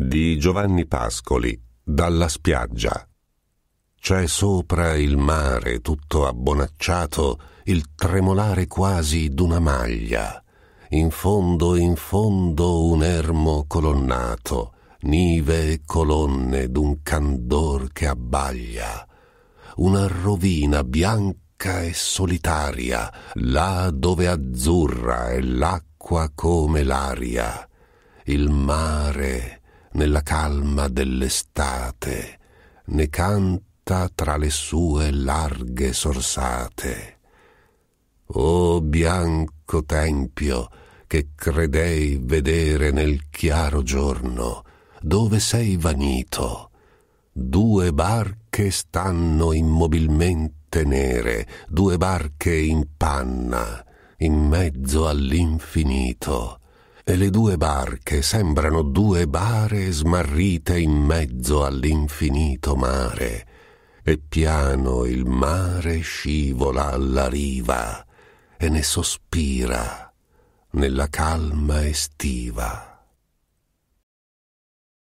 di Giovanni Pascoli dalla spiaggia. C'è sopra il mare tutto abbonacciato il tremolare quasi d'una maglia, in fondo in fondo un ermo colonnato, nive e colonne d'un candor che abbaglia, una rovina bianca e solitaria, là dove azzurra è l'acqua come l'aria, il mare nella calma dell'estate ne canta tra le sue larghe sorsate. O bianco tempio che credei vedere nel chiaro giorno, dove sei vanito, due barche stanno immobilmente nere, due barche in panna, in mezzo all'infinito, e le due barche sembrano due bare smarrite in mezzo all'infinito mare, e piano il mare scivola alla riva e ne sospira nella calma estiva.